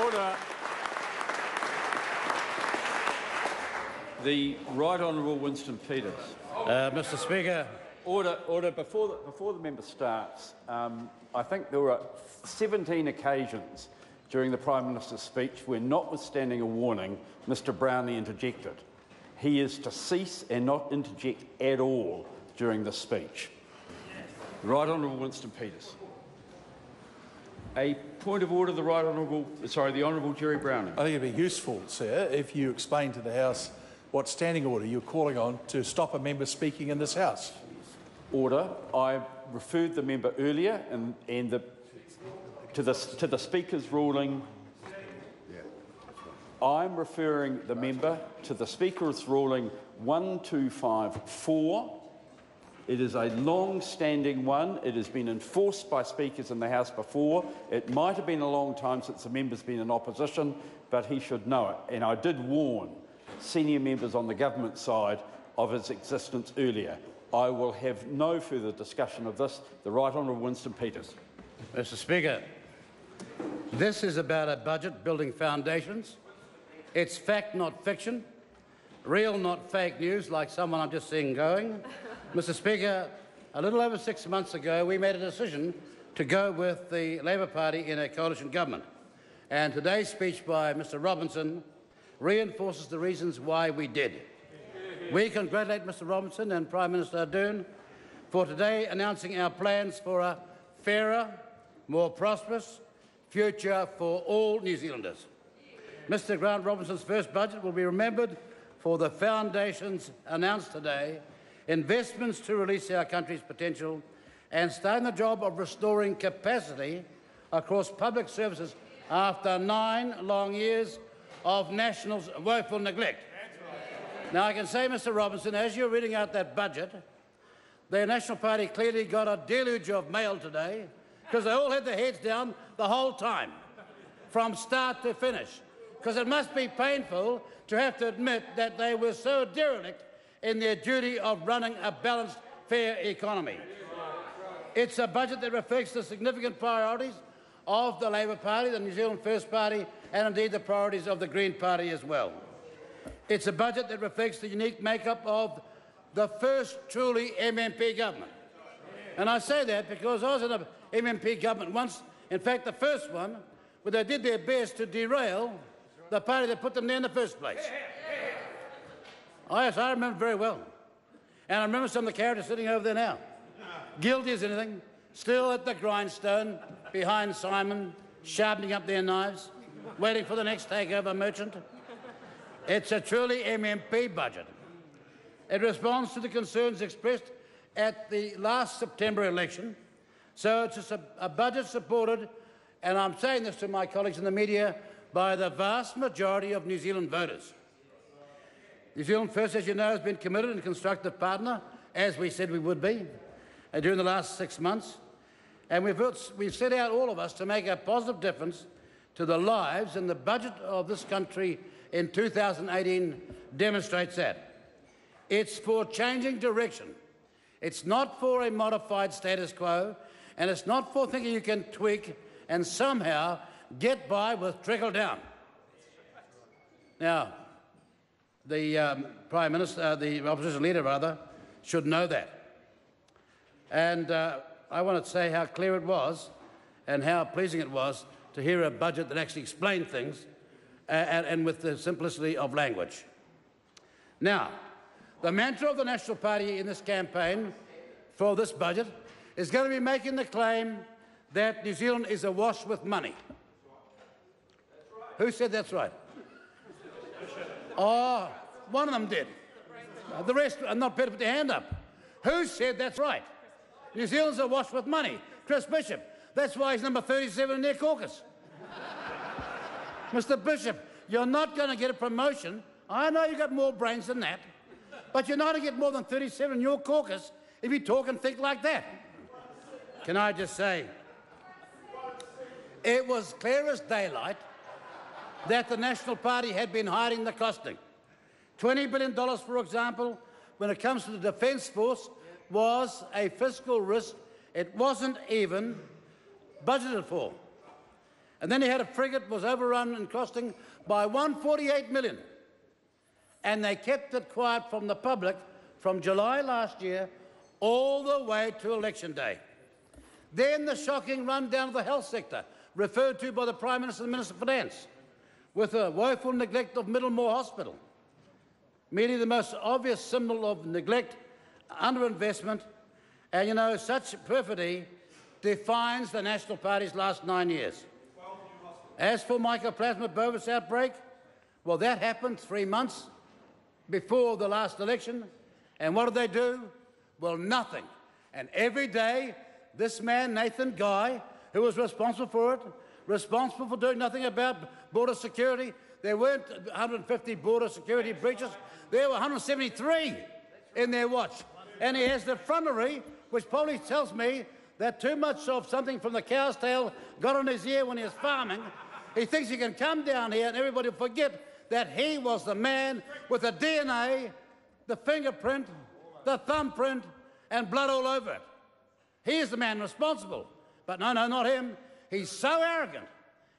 Order. The Right Honourable Winston Peters. Uh, Mr. Speaker, Order, order. Before the, before the member starts, um, I think there were 17 occasions during the Prime Minister's speech where, notwithstanding a warning, Mr Brownlee interjected. He is to cease and not interject at all during the speech. Right Honourable Winston Peters. A point of order, the Right Honourable, sorry, the Honourable Gerry Brownlee. I think it'd be useful, sir, if you explain to the House what standing order you're calling on to stop a member speaking in this House. Order. I referred the member earlier and, and the, to, the, to the Speaker's ruling. I'm referring the member to the Speaker's ruling 1254. It is a long-standing one. It has been enforced by speakers in the House before. It might have been a long time since the member's been in opposition, but he should know it. And I did warn senior members on the government side of its existence earlier. I will have no further discussion of this. The Right Honourable Winston Peters. Mr. Speaker, this is about a budget building foundations. It's fact, not fiction. Real, not fake news, like someone I'm just seeing going. Mr. Speaker, a little over six months ago, we made a decision to go with the Labor Party in a coalition government. And today's speech by Mr. Robertson reinforces the reasons why we did. We congratulate Mr Robertson and Prime Minister Ardern for today announcing our plans for a fairer, more prosperous future for all New Zealanders. Mr Grant Robertson's first budget will be remembered for the foundations announced today, investments to release our country's potential, and starting the job of restoring capacity across public services after nine long years of national woeful neglect. Now, I can say, Mr Robertson, as you're reading out that budget, the National Party clearly got a deluge of mail today because they all had their heads down the whole time, from start to finish. Because it must be painful to have to admit that they were so derelict in their duty of running a balanced, fair economy. It's a budget that reflects the significant priorities of the Labor Party, the New Zealand First Party, and indeed the priorities of the Green Party as well. It's a budget that reflects the unique makeup of the first truly MMP government. And I say that because I was in a MMP government once, in fact the first one, where they did their best to derail the party that put them there in the first place. Oh, yes, I remember very well. And I remember some of the characters sitting over there now. Guilty as anything, still at the grindstone, behind Simon, sharpening up their knives, waiting for the next takeover merchant. It's a truly MMP budget. It responds to the concerns expressed at the last September election. So it's a, a, budget supported, and I'm saying this to my colleagues in the media, by the vast majority of New Zealand voters. New Zealand First, as you know, has been committed and constructive partner, as we said we would be, uh, during the last six months. And we've, we've set out, all of us, to make a positive difference to the lives and the budget of this country in 2018 demonstrates that. It's for changing direction. It's not for a modified status quo, and it's not for thinking you can tweak and somehow get by with trickle down. Now, the um, Prime Minister, uh, the opposition leader rather, should know that. And uh, I want to say how clear it was and how pleasing it was to hear a budget that actually explained things and, and with the simplicity of language. Now, the mantra of the National Party in this campaign for this budget is going to be making the claim that New Zealand is awash with money. Who said that's right? Oh, one of them did. Uh, the rest are not better put their hand up. Who said that's right? New Zealand's awash with money. Chris Bishop. That's why he's number 37 in their caucus. Mr. Bishop, you're not going to get a promotion. I know you've got more brains than that, but you're not going to get more than 37 in your caucus if you talk and think like that. Can I just say, it was clear as daylight that the National Party had been hiding the costing. $20 billion, for example, when it comes to the Defence Force, was a fiscal risk it wasn't even budgeted for. And then he had a frigate was overrun and costing by 148 million. And they kept it quiet from the public from July last year all the way to election day. Then the shocking rundown of the health sector, referred to by the Prime Minister and the Minister of Finance, with a woeful neglect of Middlemore Hospital. Merely the most obvious symbol of neglect, underinvestment, and you know, such perfidy defines the National Party's last nine years. As for Mycoplasma bovis outbreak, well, that happened three months before the last election. And what did they do? Well, nothing. And every day, this man, Nathan Guy, who was responsible for it, responsible for doing nothing about border security, there weren't 150 border security breaches, there were 173 in their watch. And he has the effrontery, which probably tells me that too much of something from the cow's tail got on his ear when he was farming. He thinks he can come down here and everybody will forget that he was the man with the DNA, the fingerprint, the thumbprint, and blood all over it. He is the man responsible. But no, no, not him. He's so arrogant.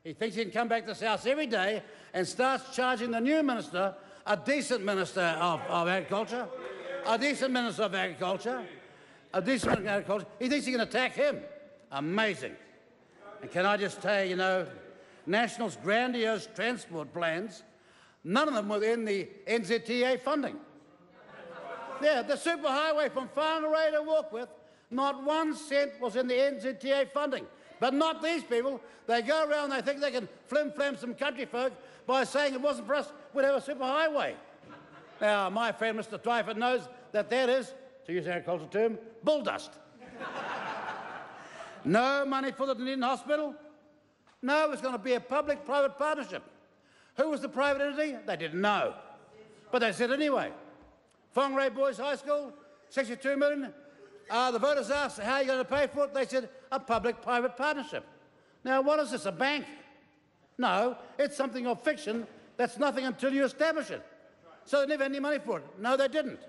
He thinks he can come back to this house every day and starts charging the new minister, a decent minister of, of agriculture, a decent minister of agriculture, a decent minister of agriculture. He thinks he can attack him. Amazing. And can I just tell you, you know, National's grandiose transport plans, none of them within the NZTA funding. Yeah, the superhighway from Whangarei to Warkworth, not one cent was in the NZTA funding. But not these people. They go around, they think they can flim-flam some country folk by saying it wasn't for us, we'd have a superhighway. Now, my friend Mr Twyford knows that that is, to use an agricultural term, bull dust. no money for the Dunedin Hospital. No, it was going to be a public-private partnership. Who was the private entity? They didn't know. But they said anyway. Whangarei Boys High School, 62 million. Uh, the voters asked, how are you going to pay for it? They said, a public-private partnership. Now, what is this, a bank? No, it's something of fiction that's nothing until you establish it. So they never had any money for it. No, they didn't.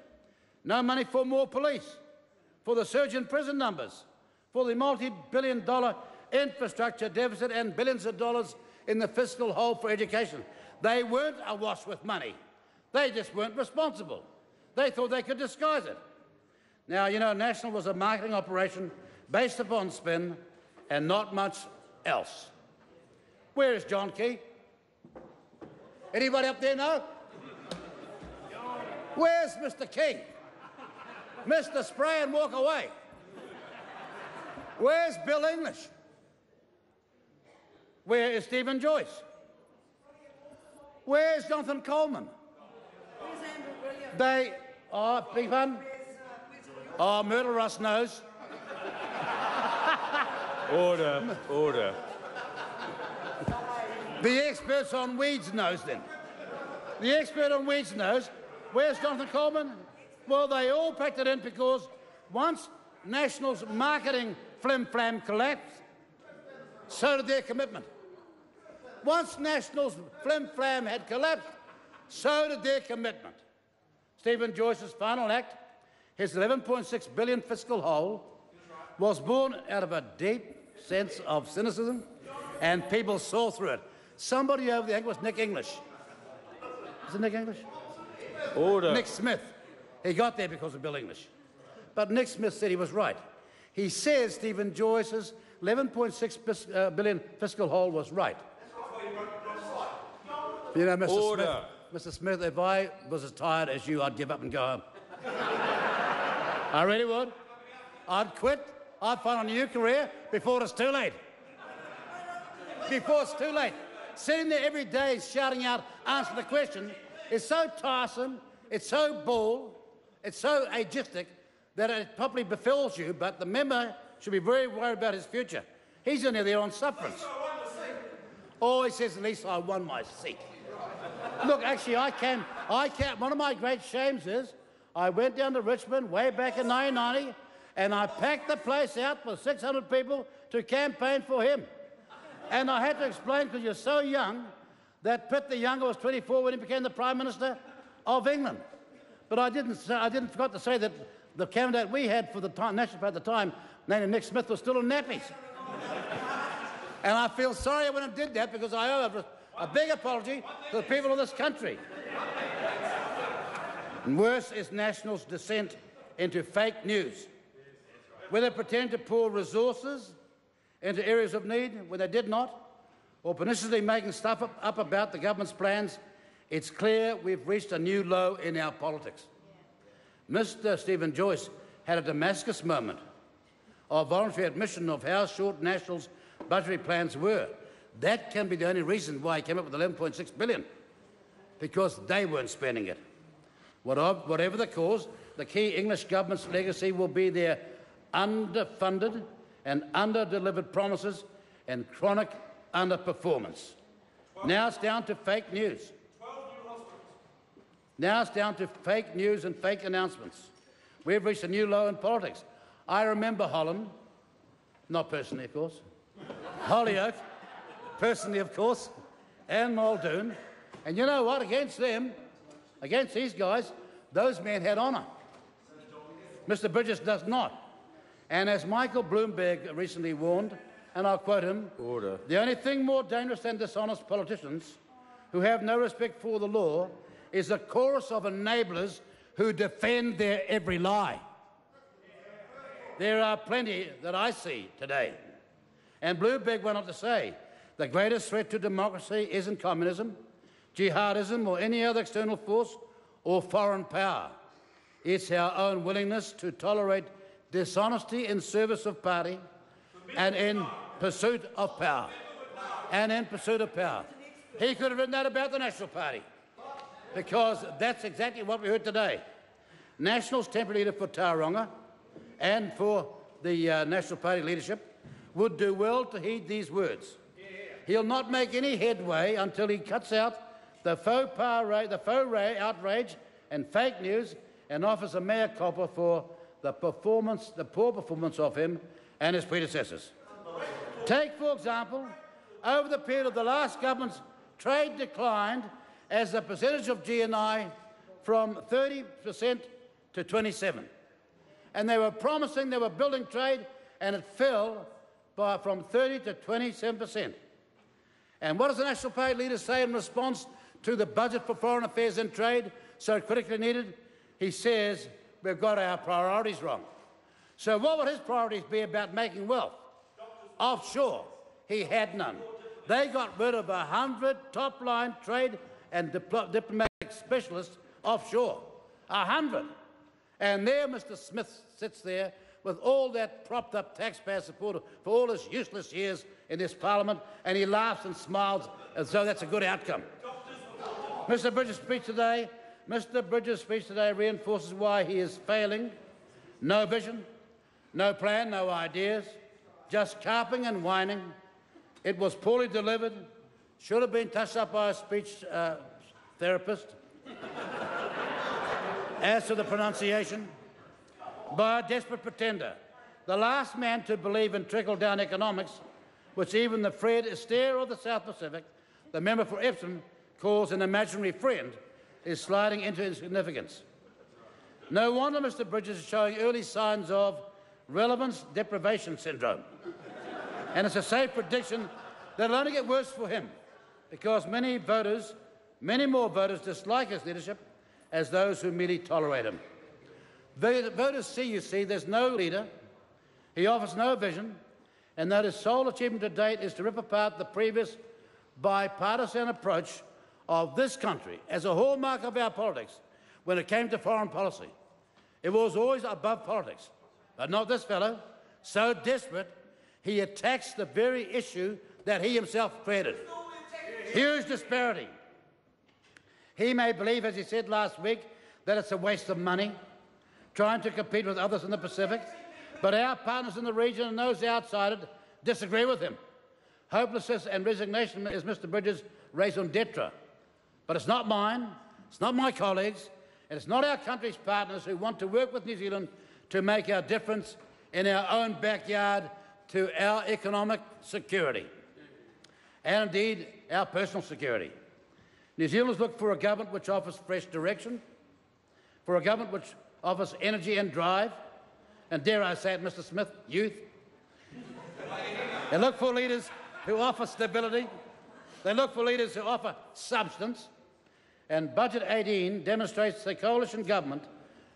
No money for more police, for the surge in prison numbers, for the multi-billion dollar infrastructure deficit and billions of dollars in the fiscal hole for education. They weren't awash with money. They just weren't responsible. They thought they could disguise it. Now, you know, National was a marketing operation based upon spin and not much else. Where is John Key? Anybody up there know? Where's Mr. King? Mr. Spray and walk away. Where's Bill English? Where is Stephen Joyce? Where's Jonathan Coleman? They are, big fun. Oh, Myrtle Russ knows. Order, order. The experts on weeds knows then. The expert on weeds knows. Where's Jonathan Coleman? Well, they all packed it in because once National's marketing flim-flam collapsed, so did their commitment. Once National's flim-flam had collapsed, so did their commitment. Stephen Joyce's final act, his 11.6 billion fiscal hole, was born out of a deep sense of cynicism, and people saw through it. Somebody over there, I think it was Nick English. Is it Nick English? Order. Nick Smith. He got there because of Bill English. But Nick Smith said he was right. He says Stephen Joyce's 11.6 bis- uh, billion fiscal hole was right. You know, Mr. Order. Smith, Mr. Smith, if I was as tired as you, I'd give up and go home. I really would. I'd quit. I'd find a new career before it's too late. Before it's too late. Sitting there every day shouting out, answer the question, is so tiresome, it's so bald, it's so ageistic that it probably befalls you, but the member should be very worried about his future. He's only there on sufferance. Oh, he says, at least I won my seat. Look, actually, I can, I can. One of my great shames is I went down to Richmond way back in 1990 and I packed the place out for 600 people to campaign for him. And I had to explain, because you're so young, that Pitt the Younger was 24 when he became the Prime Minister of England. But I didn't, I didn't forget to say that the candidate we had for the time, National Party at the time, named Nick Smith, was still in nappies. And I feel sorry I went and did that because I owe a, a big apology to the people of this country. And worse is Nationals' descent into fake news, where they pretend to pour resources into areas of need when they did not, or perniciously making stuff up, up about the government's plans. It's clear we've reached a new low in our politics. Mr. Stephen Joyce had a Damascus moment of voluntary admission of how short Nationals' budgetary plans were. That can be the only reason why he came up with 11.6 billion, because they weren't spending it. Whatever the cause, the key English government's legacy will be their underfunded and under-delivered promises and chronic underperformance. Now it's down to fake news. Now it's down to fake news and fake announcements. We've reached a new low in politics. I remember Holland, not personally, of course, Holyoake, personally, of course, and Muldoon. And you know what? Against them, against these guys, those men had honour. Mr. Bridges does not. And as Michael Bloomberg recently warned, and I'll quote him Order. The only thing more dangerous than dishonest politicians who have no respect for the law is a chorus of enablers who defend their every lie. There are plenty that I see today. And Bloomberg went on to say the greatest threat to democracy isn't communism, jihadism, or any other external force or foreign power. It's our own willingness to tolerate dishonesty in service of party and in pursuit of power. And in pursuit of power. He could have written that about the National Party because that's exactly what we heard today. Nationals temporary leader for Tauranga and for the uh, National Party leadership would do well to heed these words. He'll not make any headway until he cuts out the faux pas, the faux outrage and fake news and offers a mea for the performance, the poor performance of him and his predecessors. Take, for example, over the period of the last government's trade declined as a percentage of GNI from 30% to 27. And they were promising they were building trade, and it fell by, from 30 to 27%. And what does the National Party leader say in response to the budget for foreign affairs and trade so critically needed? He says, we've got our priorities wrong. So what would his priorities be about making wealth? Offshore. He had none. They got rid of 100 top-line trade and diplomatic specialists offshore. 100. And there Mr Smith sits there with all that propped up taxpayer support for all his useless years in this parliament, and he laughs and smiles as though that's a good outcome. Mr Bridges' speech today, Mr Bridges' speech today reinforces why he is failing. No vision, no plan, no ideas, just carping and whining. It was poorly delivered, should have been touched up by a speech uh, therapist. As to the pronunciation, by a desperate pretender, the last man to believe in trickle-down economics, which even the Fred Astaire of the South Pacific, the member for Epsom, calls an imaginary friend, is sliding into insignificance. No wonder Mr Bridges is showing early signs of relevance deprivation syndrome. and it's a safe prediction that it'll only get worse for him because many voters, many more voters dislike his leadership as those who merely tolerate him. The voters see, you see, there's no leader, he offers no vision, and that his sole achievement to date is to rip apart the previous bipartisan approach of this country as a hallmark of our politics when it came to foreign policy. It was always above politics. But not this fellow. So desperate, he attacks the very issue that he himself created. Huge disparity. He may believe, as he said last week, that it's a waste of money trying to compete with others in the Pacific, but our partners in the region and those outside it disagree with him. Hopelessness and resignation is Mr Bridges' raison d'etre. But it's not mine, it's not my colleagues, and it's not our country's partners who want to work with New Zealand to make our difference in our own backyard to our economic security and indeed our personal security. New Zealanders look for a government which offers fresh direction, for a government which offers energy and drive, and dare I say it, Mr Smith, youth. they look for leaders who offer stability. They look for leaders who offer substance. And Budget 18 demonstrates the coalition government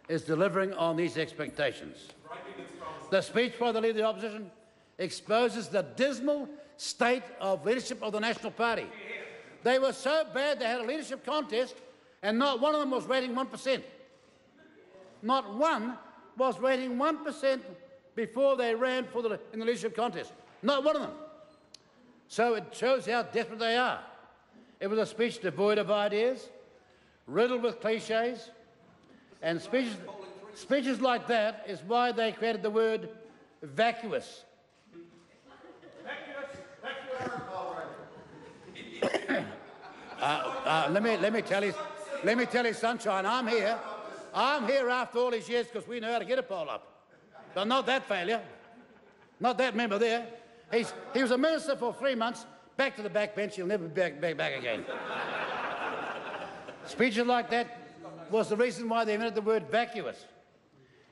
is delivering on these expectations. The speech by the Leader of the Opposition exposes the dismal state of leadership of the National Party. They were so bad they had a leadership contest and not one of them was rating 1%. Not one was rating 1% before they ran for the, in the leadership contest. Not one of them. So it shows how desperate they are. It was a speech devoid of ideas, riddled with cliches, and speeches, speeches like that is why they created the word vacuous. uh, uh, let me let me tell you, let me tell you, sunshine. I'm here. I'm here after all these years because we know how to get a poll up. But not that failure. Not that member there. He's, he was a minister for three months. Back to the back bench. He'll never be back, back, back again. Speeches like that was the reason why they invented the word vacuous.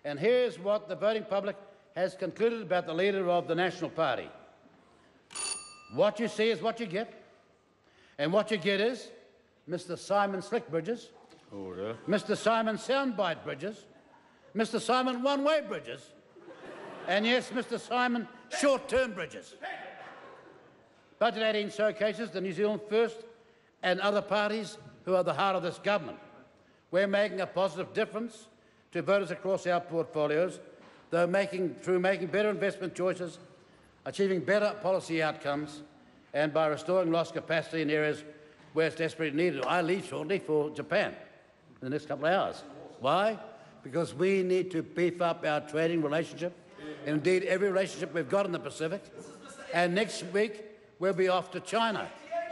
And here's what the voting public has concluded about the leader of the National Party. What you see is what you get. And what you get is Mr. Simon Slick Bridges, Order. Mr. Simon Soundbite Bridges, Mr. Simon One Way Bridges, and yes, Mr. Simon Short Term Bridges. Budget 18 showcases the New Zealand First and other parties who are the heart of this government. We're making a positive difference to voters across our portfolios, though making, through making better investment choices, achieving better policy outcomes, and by restoring lost capacity in areas where it's desperately needed. I leave shortly for Japan in the next couple of hours. Why? Because we need to beef up our trading relationship, and indeed every relationship we've got in the Pacific. And next week, we'll be off to China.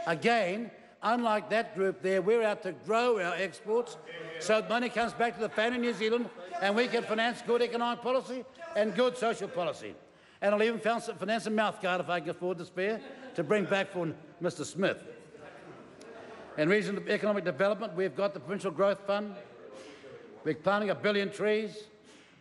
Again, unlike that group there, we're out to grow our exports so money comes back to the family in New Zealand and we can finance good economic policy and good social policy. And I'll even finance a mouthguard if I can afford to spare to bring back for Mr Smith. In regional economic development, we've got the Provincial Growth Fund. We're planting a billion trees.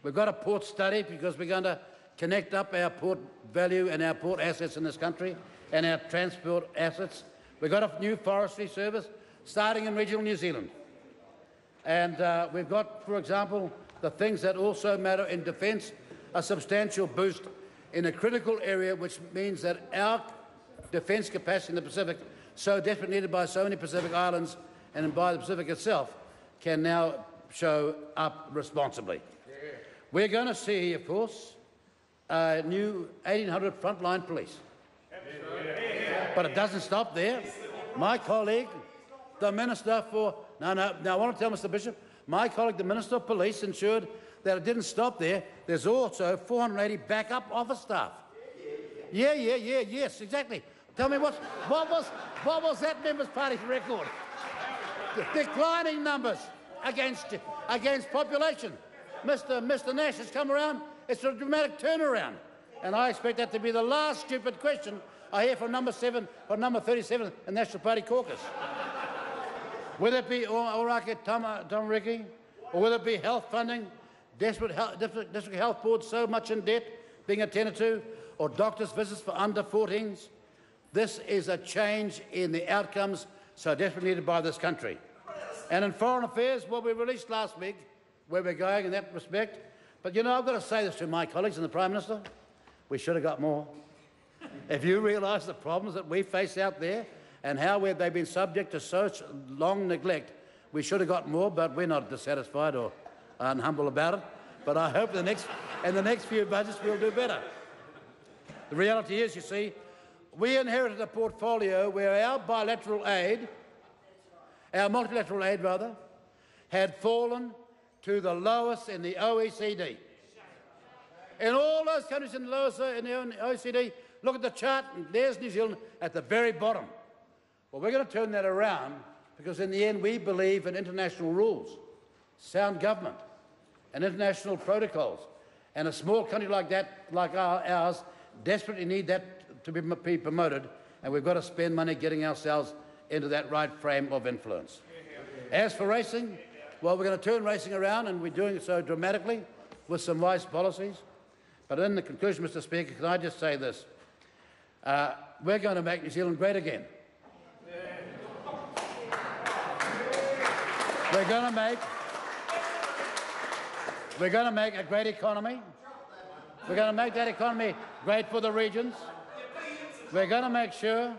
We've got a port study because we're going to connect up our port value and our port assets in this country and our transport assets. We've got a new forestry service starting in regional New Zealand. And uh, we've got, for example, the things that also matter in defence, a substantial boost in a critical area, which means that our defence capacity in the Pacific, so desperately needed by so many Pacific islands and by the Pacific itself, can now show up responsibly. We're going to see, of course, a new 1800 frontline police. But it doesn't stop there. My colleague, the Minister for no, no, now I want to tell Mr Bishop, my colleague, the Minister of Police, ensured that it didn't stop there. There's also 480 backup office staff. Yeah, yeah, yeah, yes, exactly. Tell me what, what, was, what was that member's party record? Declining numbers against, against population. Mr. Mr. Nash has come around. It's a dramatic turnaround. And I expect that to be the last stupid question I hear from number seven or number 37 in the National Party caucus. Whether it be Oranga uh, Tamariki, or whether it be health funding, desperate health, district health boards so much in debt being attended to, or doctors' visits for under 14s, this is a change in the outcomes so desperately needed by this country. And in foreign affairs, what we released last week, where we're going in that respect, but you know, I've got to say this to my colleagues and the Prime Minister, we should have got more. If you realise the problems that we face out there, and how they've been subject to such long neglect. We should have got more, but we're not dissatisfied or unhumble about it. But I hope the next, in the next few budgets we'll do better. The reality is, you see, we inherited a portfolio where our bilateral aid, our multilateral aid rather, had fallen to the lowest in the OECD. In all those countries in the lowest in the OECD, look at the chart, and there's New Zealand at the very bottom. Well, we're going to turn that around because, in the end, we believe in international rules, sound government, and international protocols. And a small country like that, like ours, desperately need that to be promoted, and we've got to spend money getting ourselves into that right frame of influence. As for racing, well, we're going to turn racing around, and we're doing so dramatically with some wise policies. But in the conclusion, Mr. Speaker, can I just say this? Uh, we're going to make New Zealand great again. We're going to make we're going to make a great economy. We're going to make that economy great for the regions. We're going to make sure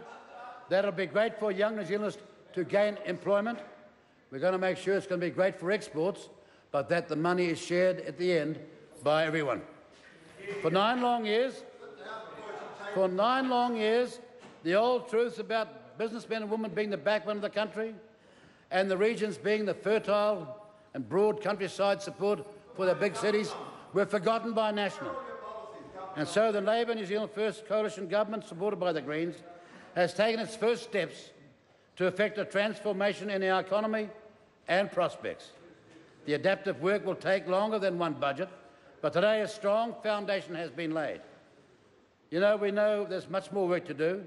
that it'll be great for young New Zealanders to gain employment. We're going to make sure it's going to be great for exports, but that the money is shared at the end by everyone. For nine long years, for nine long years, the old truths about businessmen and women being the backbone of the country and the regions being the fertile and broad countryside support for the big cities were forgotten by National. And so the Labour New Zealand First Coalition government, supported by the Greens, has taken its first steps to effect a transformation in our economy and prospects. The adaptive work will take longer than one budget, but today a strong foundation has been laid. You know, we know there's much more work to do,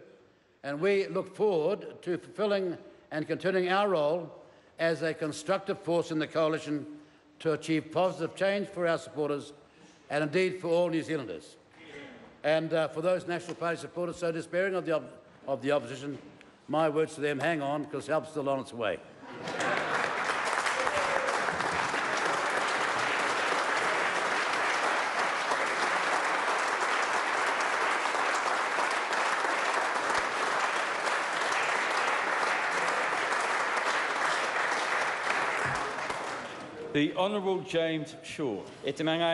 and we look forward to fulfilling and continuing our role as a constructive force in the coalition to achieve positive change for our supporters and indeed for all New Zealanders. And uh, for those National Party supporters so despairing of the, of the opposition, my words to them hang on because help's still on its way. The Honourable James Shaw. E te manga